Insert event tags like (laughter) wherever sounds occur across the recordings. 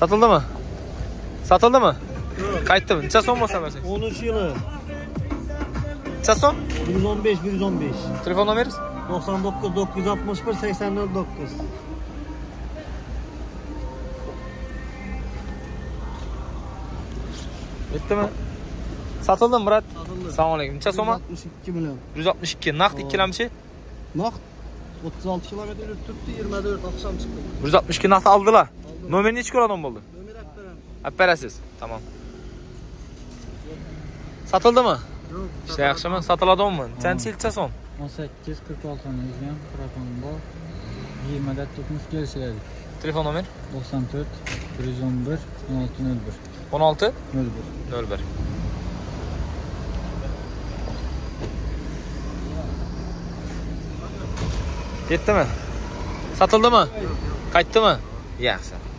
Satıldı mı? Satıldı mı? Qaytdi mi? Necha so'm bo'lsa bersangiz? 13 yılı. So'm? 115 115. Telefon nomeringiz? 99 961 89. Yetdimi? Satildimi, brat? Satıldı. Assalomu alaykum. Necha so'm? 62 milyon. 162. Naqd ikkilamchi? Nakt 36 kilometre tuttu 24 akşam çıktı. 162 naqd oldilar. Nomer nechi ko'radigan bo'ldi? Ömer Akberem. Olib berasiz. Tamam. Satildimi? Yok. Ishlar yaxshimi? Sotiladimi? Nechanchi yilcha so'm? 18 46 yozgan proton bor 20 da tutmuş kelishadi Telefon nomer? 94 111 16 16 01 01. Yetdimi? Satildimi? Qaytdimi? Yaxshi.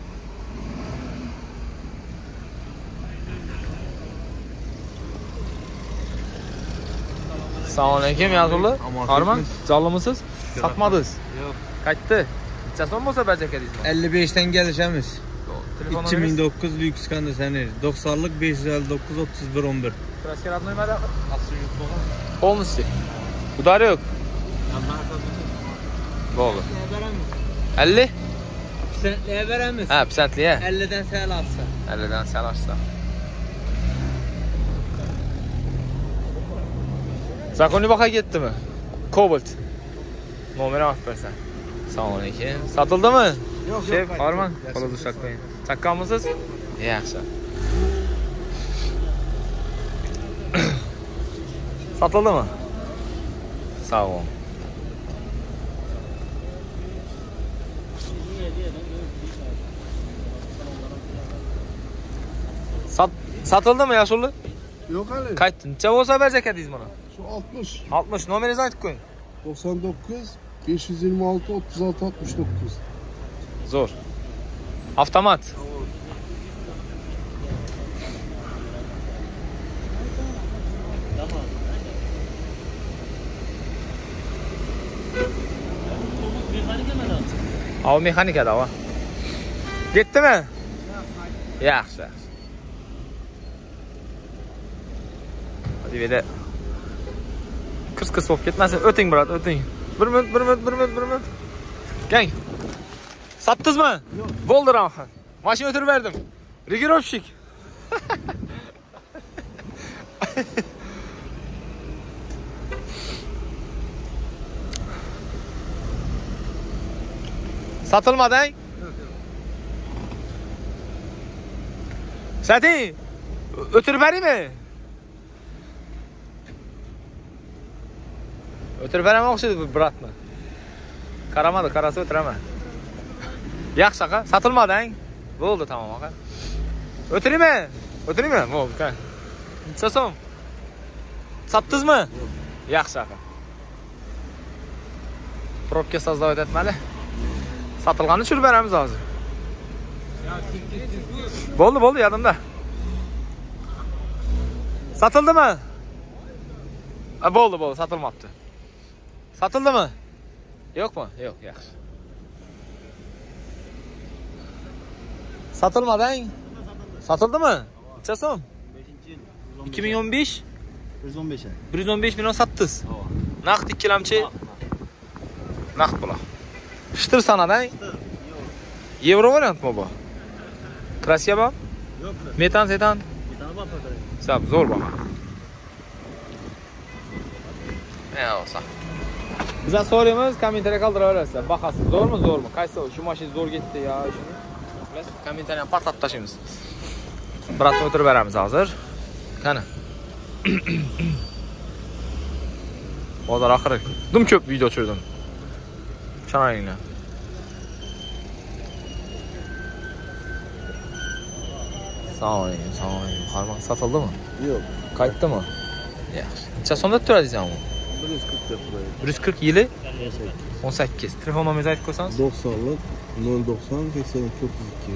Assalomu alaykum Yozug'li. Arman, jonlimisiz? Sotmadingiz? Yo'q. Qaytdi. Necha so'm bo'lsa bajarka deysizmi? 55 dan kelishamiz. 2009 lüks kondisyoner 90'lık 559 31 11 Krasker adını ömer akıl Asıl yutma Olmuş ki. Udarı yok. Ne olur 50 Pisentliğe veremiz Ha pisentliğe. 50'den sel alsa. 50'den sel alsa. Zakonni baka gitti mi? Cobalt. Nomeri bak versen. Assalomu alaykum. Satıldı mı? Yok Şef, Harman. Qo'li dushak qo'ying. Chaqqanmisiz? Yaxshi. Satıldı mı? Sağ ol. Sat satıldı mı Yaşullu? Yok Ali. Qaytdi. Necha bo'lsa beracak ediniz buni? Şu 60. 60 nomeringizni aytib qo'ying. 99 526 36 69. Zo'r. Avtomat. Av mexanikada va. Ketdimi? Yaxshi. yaxshi. Hadi bir de kırs kırs bo'lib ketmasin. O'ting, brat, o'ting. 1 minut, 1 minut, 1 minut, 1 minut. Gang. Sattınızmı? Yok. Bo'ldi Ramxan. Mashina o'tirib berdim. Regirovщик. Satılmadı ha? Sati. O'tirib beraymi? O'tirib beraman o'xshaydi bu bratni. Qaramadi, qarasa o'tiraman. Yaxshi aka, satılmadı ha? Bo'ldi tamam aka. O'tiraymi? O'tiraymi? Bo'ldi, aka. Necha so'm? Satdingizmi? Yaxshi aka. Probka создавать etmadi. Satilganini tushirib beramiz hozir. Bo'ldi, bo'ldi, yodimda. Satıldımı? Ha, bo'ldi, bo'ldi, satılmabdi. Satıldımı? Yok mu? Yok, yaxshi. Satılmadı ha? Satıldı mı? Necha so'm? 2015 115'e. 115 milyon sattınız. Naqd ikkilamchi. Naqd bular. Shtir sanada. Yevro variantmi bu? Kraska bor? Yok. Metan, setan. Bak bakalım. Sap, zo'r baho. Ya olsa. Biza so'raymiz, kommentariya qoldiraverasizlar. Bahasi zo'rmi, zo'rmi? Qaysi shu mashina zo'r ketdi yo shuni? Biz kommentariyani patlatib tashlaymiz. Biratni o'tirib beramiz hozir. Qani. Bozor oxiri dum ko'p video tushirdim. Ishoninglar. Assalomu alaykum, assalomu alaykum. Harman sotildimi? Yok. Qaytdimi? Yaxshi. Necha so'mda turadi bir yuz qirq to'qqiz yili o'n sakkiz telefon nomeringizni aytib qo'ysangiz to'qsonlik nol to'qson sakson ikki o'ttiz ikki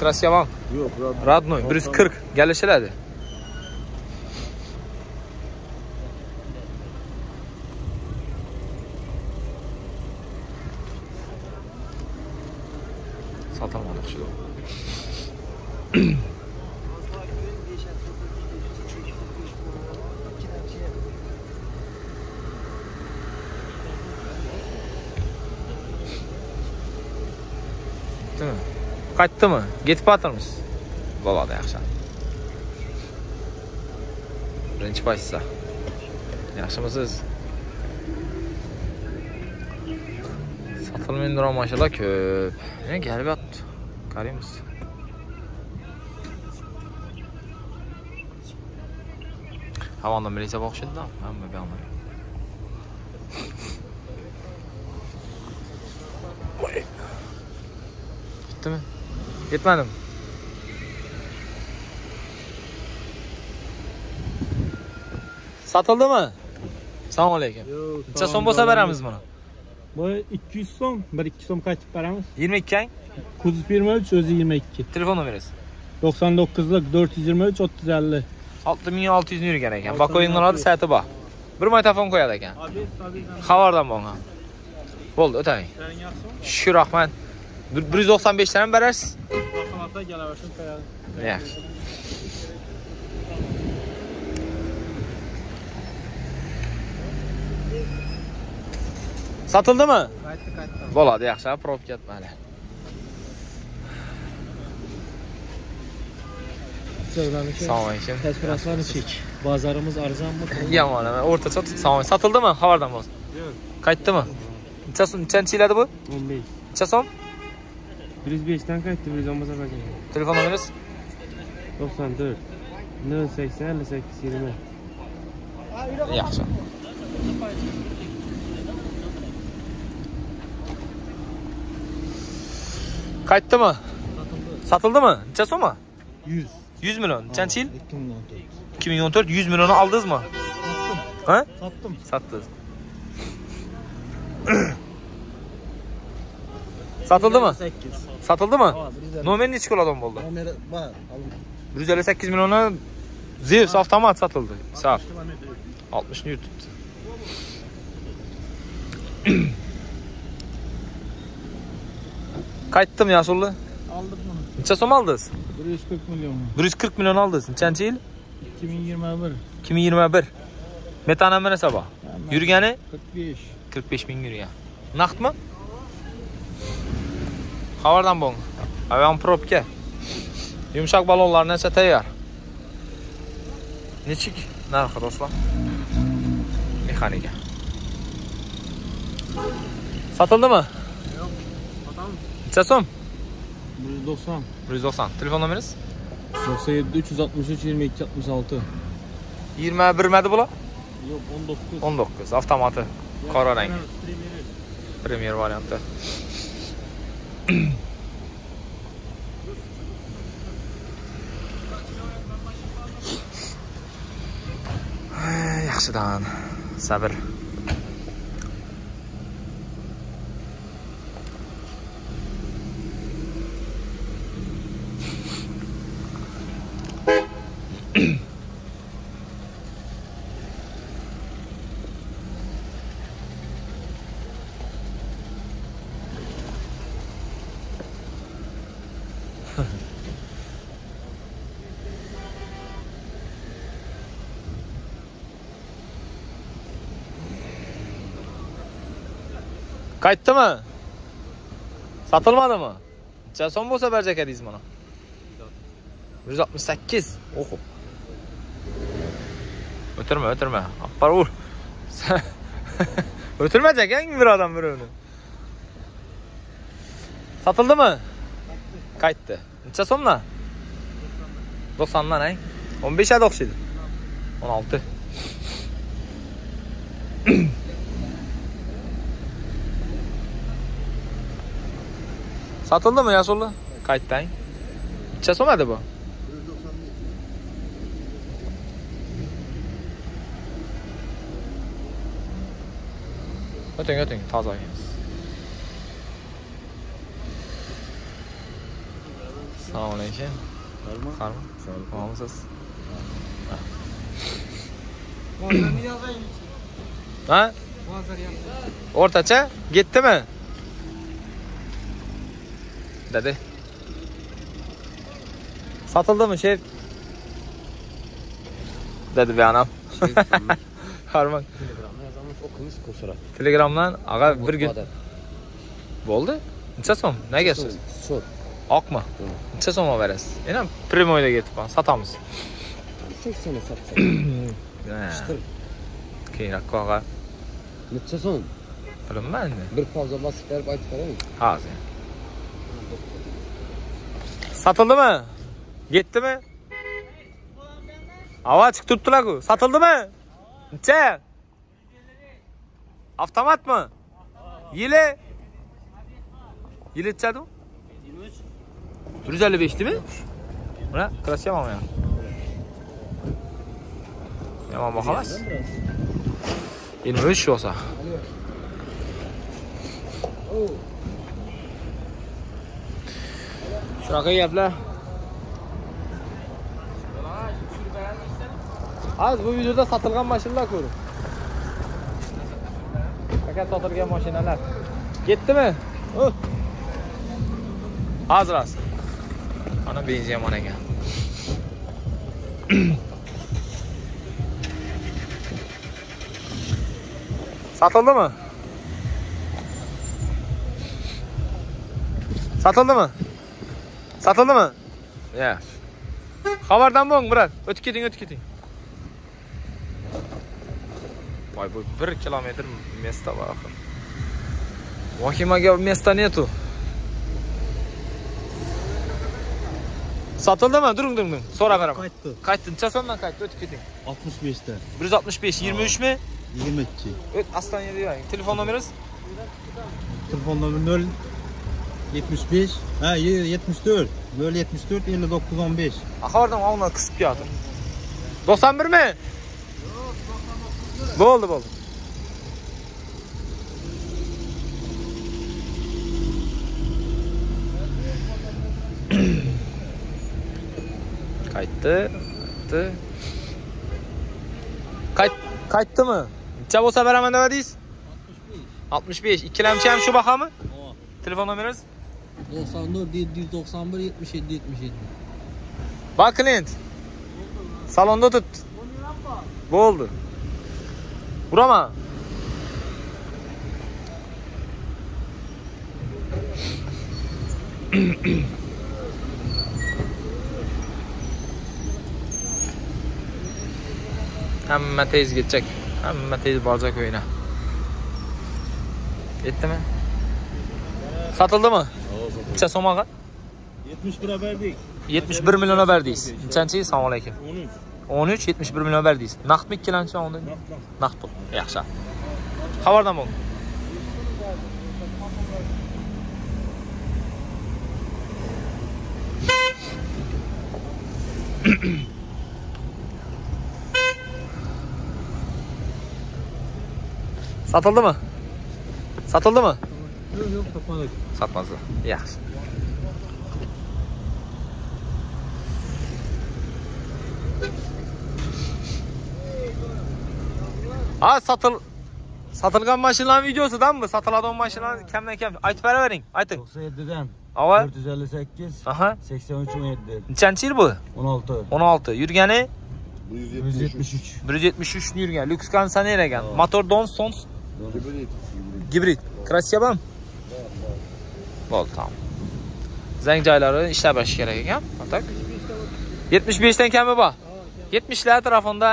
красиван yo'q родной bir yuz qirq galishiladi Ketib yotirmiz. Bo'ladi, yaxshi. Birinchi paytsa. Yaxshimisiz? Sotilmaydigan mashinalar ko'p. Ne kelib yotdi. Qaraymiz. Havonda militsiya boqishadi-da, hamma bu yoqda. Voy. Bitdimi? Yetmadim. Sotildimi? Assalomu alaykum. Necha so'm bo'lsa beramiz buni? Bu 200 so'm, 1-2 so'm qaytib beramiz. 22 ang. Kuzov 23, o'zi 22. Telefon nomeringiz. 99lik 423 350. 6600 yurgan ekan. Bakoyinglarni sayti bor. Bir magnitofon qo'yadi ekan. Xabardan bo'lgan. Bo'ldi, o'tang. Shu rahmat. 195 dan berasiz? Yeah. Satıldimi? Qaytdi, qaytdi. Bo'ladi, yaxshi, prob ketmadi. Selamünaleyküm. Tespiraslar çek. Bazarımız arzan mı? (laughs) Yaman hemen ortaça tut. Selamünaleyküm. Satıldı mı? Havardan boz. Yok. Kayıttı mı? Çasın, çen çiğledi bu? 15. Çasom? 105'ten qaytdi 110 basamakı. Telefon numaranız? 94 080 58 20. Yaxşı. Qaytdimi? Satıldı. Satıldımi? Necha so'mi? 100. 100 million. Nechanchi yil? 2014. 2014 100 millionni aldingizmi? Satdim. Ha? Satdim. Satdingiz. (clears throat) Sotdingiz. Sotildimi? 8. Sotildimi? Ha, 150. Nomer nechi kilodan bo'ldi? Nomeri bor. 158 millionni Zeus avtomat sotildi. Sağ. 60 ni tuttu. (clears throat) Qaytdim Yasulli. Aldık bunu. Necha so'm oldingiz? 140 milyon. 140 million oldingiz. Nechanchi yil? 2021. 2021. Metanami nesa bor? Yurgani 45. 45 ming yurgan. Naqdmi? Xabardan bo'ling. Avion probka. Yumshoq balonlar necha tayyor? Nechik narxi do'stlar? Mexanika. Sotildimi? Yo'q. Satamız. Necha so'm? 190. 190. Telefon nomeringiz? 97 363 22 66. 21 madi bular? Yok 19. 19. Avtomati. Qora rang. Premier varianti. Yaxshidan. Sabr. qaytdimi? Sotilmadimi? Necha so'm bo'lsa barjaka deysiz mana. Bir yuz oltmish sakkiz. O'qib o'tirma o'tirma. Oppar ur. (laughs) O'tirma akang bir odam birovni sotildimi? Qaytdi. Necha so'mdan to'qsondan a o'n beshada o'xshaydi o'n olti. Satıldı mı Yasullu? Kayıttayım. Necha so'm edi bu? O'ting, o'ting, toza olamiz. Assalomu alaykum. Qarma. Omongmisiz? Ha? O'rtacha? Ketdimi? Dedi. Satıldımı şef? Dedi bir anam. (laughs) Harman. Telegramda yazılmış okumuş kusura. Telegramdan ağa bir gün bo'ldi. Necha so'm? Nega siz? Şu. Oqmi? Necha so'mga berasiz? Yana primoyda ketibman, sotamiz. 80'e satsa. Ha, Çıtır. Keyinroq ağa. Neçe son? Bilmayman. (clears throat) Bir pauza basıp verip aytıp vereyim. Hozir. Satildimi? Ketdimi? Havo chiqib turibdilar-ku. Satildimi? Necha? Avtomatmi? Yili? Yili nechadi u? 155 mi? Mana krasya mama ya. Yomon baho emas. 23 olsa. Shunaqa gaplar. Az bu videoda sotilgan mashinalar ko'ring. Fakat sotilgan mashinalar. Ketdimi? Oh. Hozir az. Ana benzin yomon ekan. (clears throat) Satildimi? Satildimi? Satildimi? Ya. Xabardan bo'ling, brat. O'tib keting, o'tib keting. Voy, bu 1 kilometr место bor axir. Vahimaga места нету. Satildimi? During, during, during. So'ra beraman. Qaytdi. Qaytdi. Necha so'mdan qaytdi? O'tib keting. 65 ta. 165, 23 mi? 22. O't, aslan yedi yo'q. Telefon nomeringiz? Telefon nomeri 0 75 ha 74 0 74 59 15. Axirdan ovni qisib kelyapti. 91 mi? Bo'ldi, bo'ldi. Qaytdi. Qaytdi. Qayt qaytdimi? Necha bo'lsa beraman demadingiz? 65. Ikkilamchi ham shu bahami? Telefon nomeringiz? 94 791 77 77. Bak klient. Salonda tut. Bo'ldi. Uraman. Hamma tez ketjak. Hamma tez borjak o'yina. Yetdimi? Satildimi? Necha so'mga? 71 verdik. 71 million berdingiz. Nechanchi? Assalomu alaykum. 13. 13 71 million berdingiz. Naqdmi ikkilamchi onda? Naqd pul. Yaxshi. Xabardan bo'ling. (coughs) Satildimi? Satildimi? Yo'q, yo'q, topmadik. Satmazdi. Yaxshi. Ha satıl Satılgan mashinalar videosidanmi? Satiladigan mashinalar kamdan kam aytib beravering. Ayting. 97'den Ava. 458 Aha. 83 17 Nechanchi yil bu? 16 16. Yurgani 173 173 ni yurgan. Lux kondisioner ekan. Motor Don Sons gibrid. Krasyabam. Bo'ldi, tamam. Zang joylari ishlab berish kerak ekan. Tak. 75 dan kami bor. 70 lar atrofida.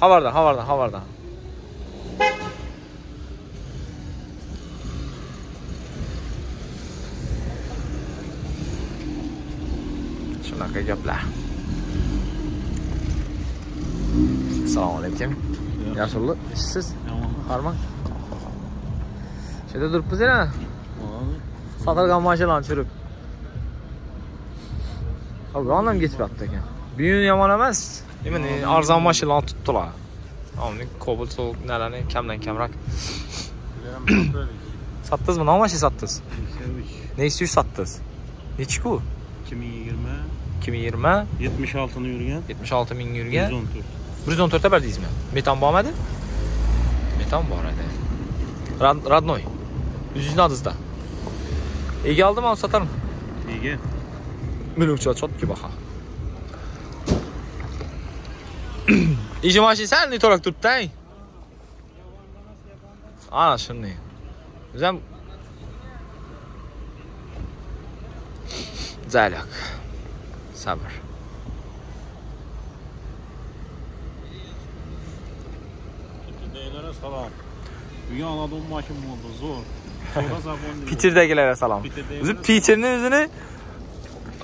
Xabardan, (clears throat) xabardan, xabardan. Shunaqa gaplar. Assalomu alaykum. Yaşıllı, ishsiz. Qarmang. Şeydə durubuz elə. Satırqan maşınlarını çürüb. Abi anam getib atdı ki. Bir gün yaman emas. Demin arzan maşınlarını tutdular. Amma kobalt soğuk nələni kəmdən kəmrak. (coughs) sattınız mı? Ne maşın sattınız? Ne istiyor sattınız? Ne çıkıyor? 2020. 2020. 76'ını yürüyen. 76 bin yürüyen. 114. bir yuz o'n to'rtda bir deysizmi metan bormadi? Metan bor edi. Родной o'zingizni oldingizda ega oldim man sotarman nega milukchilar sotibki baho (clears throat) ishi mashina сальный to'lak turibdi ana shunday. Biz ham zalyok sabr. salam. Dünya Anadolu maşın oldu zor. (laughs) Pitirdəgilərə salam. Bizim Pitinin üzünü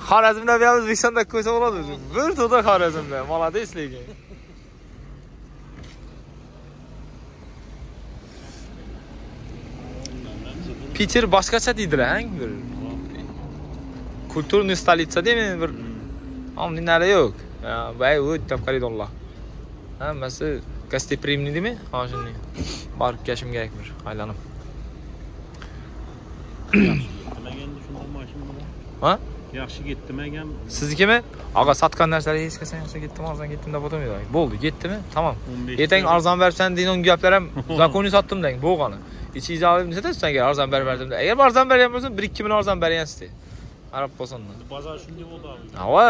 Xarəzmdə və ya Özbekistan da qoysa olar özü. Vur toda Xarəzmdə. Malades ligin. Pitir başqaça deyidilər hə? Bir kulturnu stolitsa demin bir. Amma nələ yox. Vay, o təfkərid Allah. Həmməsi kelishim kerak bir aylanib. Gitmegen şundan maşın bula. Ha? Yaxshi gitmegen Siznikimi? Aga satgan narsalar hech yaxshi ketdimi, arzon ketdim deb o'tmaydi. Bo'ldi, ketdimi? Tamam. 15 Ertaga arzon bersan degan gaplar ham (laughs) zakoniy sotdim deng, bo'lgani. Ichingizni olib nima deysiz senga arzon berib berdim de. Agar arzon bergan bo'lsa 1-2 ming arzon beryansiz de. Qarab bo'lsin. Bazar shunday bo'ldi abi. Ava,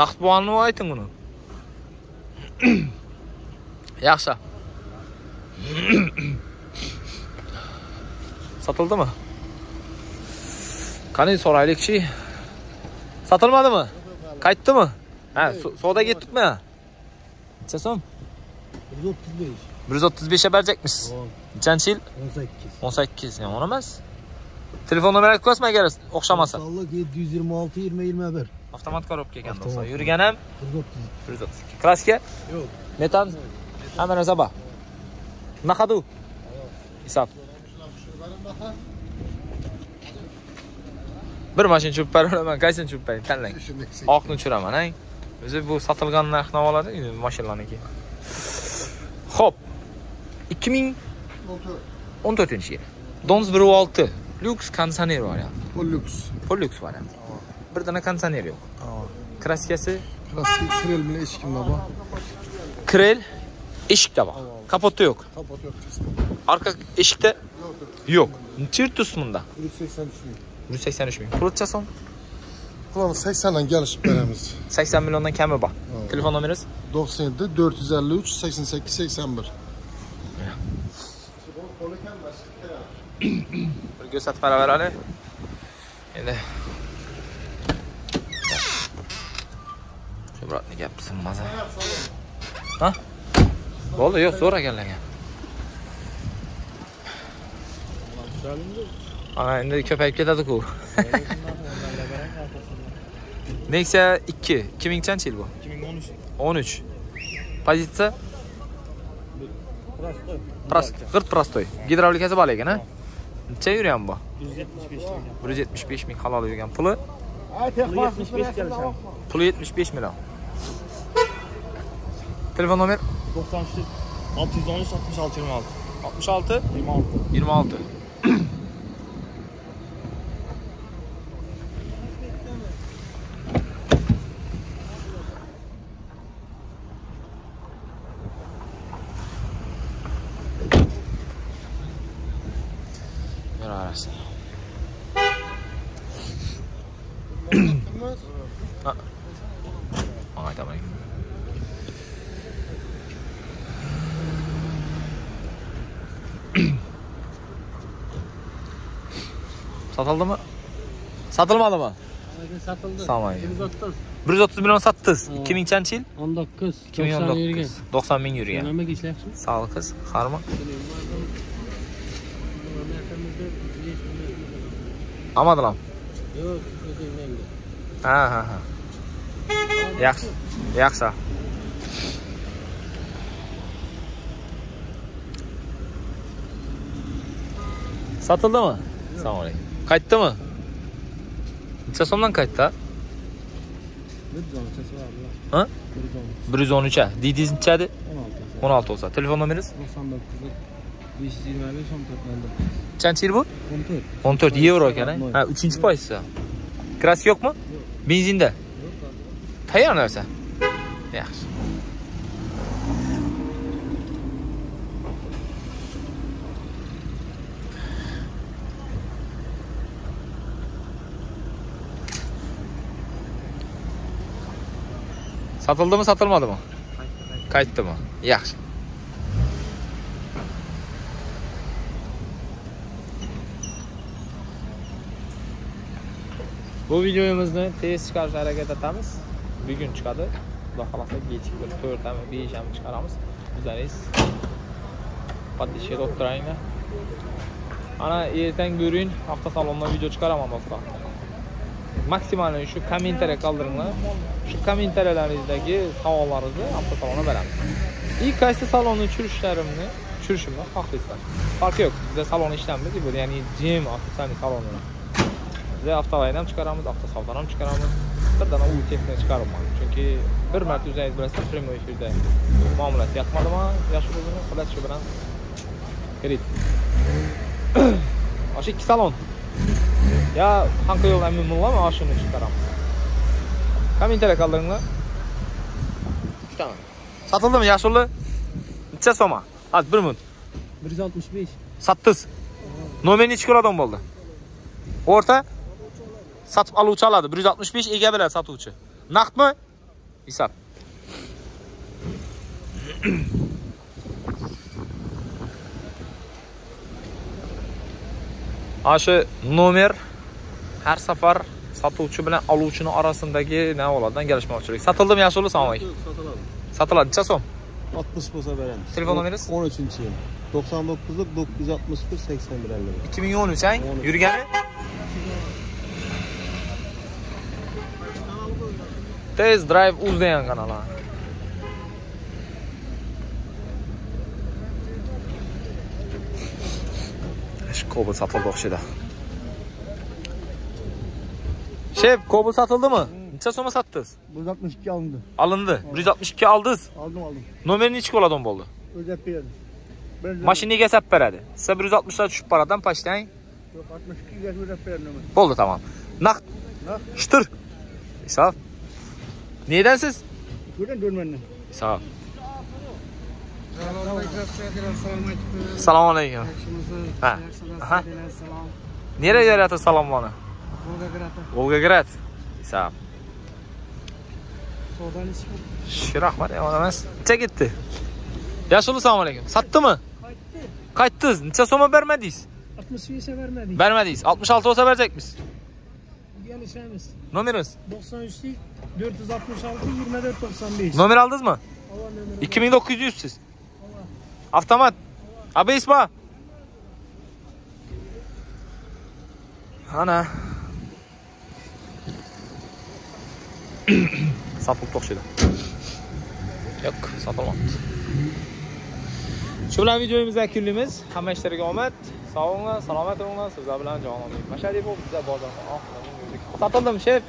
naqd bo'lganini ayting uni. Yaxshi. (coughs) Sotildimi? mı? so'raylikchi. soraylık ki. Satılmadı? Ha, soğuda gittik mi? so'm? 135. 135'e verecekmiş. Çençil? yıl? 18. 18. Yani emas. Telefon numarayı kısma agar o'xshamasa. Allah 726 20 21. Avtomat karabük yani dostlar. Yürügenem. 132. Klasik? Yok. Metan? Evet. Hamma narsa bor. Naqadu? Hisob. Bir mashin cho'pib olaman, qaysini cho'pib tanlang. Oqni uchiraman, ang. O'zi bu sotilgan narxni oladi endi mashinalarniki. Xo'p. 2014-yil. Donz 1.6 lyuks kondisioner varianti. Full lyuks. Full lyuks varianti. Bir dana kondisioner yo'q. Kraskasi? Kraskasi krel bilan eshik bor. Krel eshikda bor. Kapotda yo'q. Kapat yok çizdim. Arka eshikda yo'q. Necha yurtdasiz bunda? 183 bin. 183 ming. Pulcha so'm? Ulan 80'den gelişip veremiz. 80 milliondan kami bor. Telefon nomeringiz? 97 453 88 81. Bir ko'rsatib beraverali. Endi Shu birodni gap sinmasin. Ha? Bo'ldi, yo'q, so'raganlarga. Ana endi ko'payib ketadi-ku. Nexia 2, 2000 yil bu? 2013. 13. Pozitsiya Prosto. Prost, g'irt prostoy. Gidravlikasi bor ekan, ha? Necha yurgan bu? 175 lira. 175 ming halol yurgan. Puli? 175 geleceğim. Puli 75 million. Telefon nomer 93 613 66 26. 66 26. 26. Yuraversin. Aa, aytaman. Satıldı Satılmadı mı? Satıldı. Tamam. 130. 130 milyon sattınız. Ha. 2000 yıl? 19. 2019. 90 min yürüyen. Nima ishlayapsiz? Sağ ol kız. Harma. Almadı lan. O'zingdan. Ha ha ha. Yaxshi. Yaxshi. Satıldı mı? Sağ ol. Qaytdı mı? Necha so'mdan qaytdi? Ha? 113 ha. Didingiz nechadi? 16 olsa. Telefon? 99 525 14 Nechanchi yil bu? 14. 14 yevro ekan. ha? Ha, 3 poysi. Kraska yo'qmi? Satıldı mı satılmadı mı? Kayıttı, mı? Yaxşı. Bu videomuzni tez chiqarishga harakat etamiz. Bugun chiqadi. Xudo xolasa kechki bir 4 ham 5 ham chiqaramiz. O'zlaringiz podishida o'tiranglar. Ana ertangi bugun avtosalondan video chiqaraman do'stlar. Maksimalni shu kommentariya qoldiringlar. Shu kommentariyalaringizdagi savollaringizni avtosalonga beramiz. и qaysi salonni tushirishlarimni tushirishimni xohlaysizlar. Farqi yo'q. biza salon ishlaymiz, bu ya'ni jim официальный salon Biz avtolayni ham chiqaramiz, hafta ham chiqaramiz. Bir dana uy texnika chiqaribman. Chunki bir marta o'zingiz bilasizlar, прямой efirda muomalasi yoqmadimi? Yaxshi o'zini shu bilan kredit (coughs) osha ikki salon. Ya qanqa yo'l amin mullami oshini chiqaramiz. Kommentariya qoldiringlar. Uchtaman. Satildimi yashulli? Necha so'ma? Hadi 1 minut. 165. Satdingiz. Nomer nechi kilodan bo'ldi? O'rta sotib oluvchi oladi 165 ega bilan sotuvchi. Naqdmi? Hisob. ana shu nomer har safar sotuvchi bilan oluvchini orasidagi navolardan kelishmovchilik. Satildimi yaxshi yo'lda salom alaykum. Sotiladi sotiladi necha so'm oltmiz bo'lsa beramiz. Telefon nomeringiz? O'n uchinchi yil. To'qson to'qqizlik to'qqiz yuz oltmish bir sakson bir ellik. ikki ming o'n uch yurgani? Tez drive uz degan kanal ha. Shu Cobalt sotildi o'xshaydi. Shep, Cobalt sotildimi? Necha so'mga sotdingiz? 162 alındı. Alindi. 162 oldingiz. Aldım aldım. Nomeri nechi kilodan bo'ldi? Ödep verdim. Ben de- Mashinaga sap beradi. Siz 160 ta tushib boradan pashtang. Yok 62 yaş ödep verdim. Bo'ldi tamam. Naqd. Naqd. Shtir. Hisob. Nedansiz? Buradan dönmenle. Hisob. Assalomu alaykum. Nereye yoryapti salomoni? Volgograd. Hisob. Shu rahmat, yomon emas. Necha ketdi? Yashul assalomu alaykum. Satdimi? Qaytdingiz. Necha so'mga bermadingiz? 60 ise vermedik. Bermadingiz. 66 olsa verecekmiz. Gelişemiz. Nomeriniz? 93 466 24 95. Nomer aldınız mı? Hava numara. 2900 siz. Abi isma. Ana. (coughs) Satılıp to'xshaydi. Yo'q, sotilmoqda. Shu bilan videomiz yakunlaymiz. Hamma ishlariga omad. Sog' bo'linglar, salomat bo'linglar. Sizlar bilan jononim. Mashhad bo'lib bizlar bozorga oxirgi yurdik. Sotildim, shef.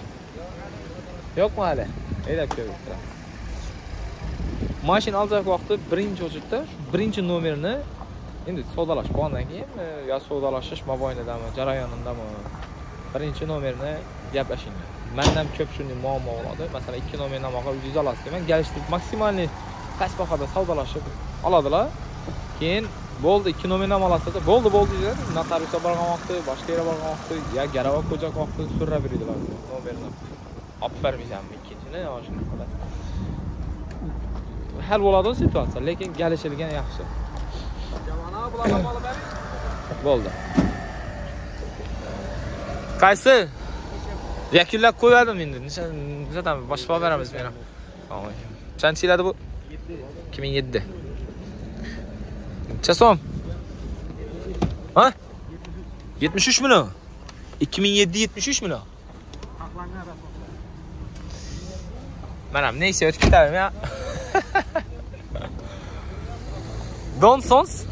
Yo'qmi hali? Haydab ko'rdik. Mashina olsak vaqti birinchi o'chirda birinchi nomerni endi savdolash bo'lgandan keyin e, yo savdolashish mobaynidami, jarayonidami birinchi nomerni gaplashinglar. Mendan ko'p shunday muammo bo'ladi. Masalan, ikki nomerdan olmoqqa 100 olasiz deyman galishtik maksimalniy past bahoda savdolashib oladilar. Keyin bo'ldi, ikki nomerdan olasiz desa, bo'ldi, bo'ldi deydi Notariusga borgan vaqti, boshqa yerga borgan vaqti, yo garava ko'jak vaqti so'rab beradilar nomerni. Olib bermaysanmi ikkinchini, yo shuni qilasiz. Hal bo'ladi situatsiya lekin galishilgan yaxshi. Bo'ldi. Qaysi? Yakunlab qo'yadim endi. Nechadan boshqa olib beramiz meni. Qancha yiladi bu? Ikki ming yetti. Necha so'm ha? Yetmish uch million ikki ming yetti yetmish uch million mana neyse o'tib ketaverim ya. Don Sons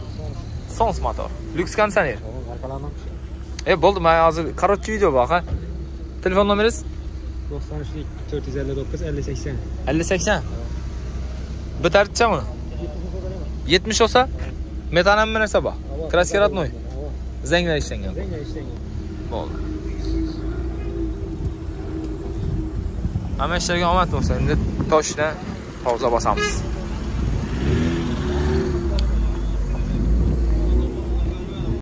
Sons motor. Lux konditsioner. E bo'ldi, men hozir korotkий video bor, ha. Telefon nomeringiz? 93 459 50 80. 50 80. Bitarchami? 70 olsa metan ham narsa bor. Kraska родной. Zanglar ishlangan. Bo'ldi. Hamma ishlarga omad bo'lsin. Endi toshni pauza bosamiz.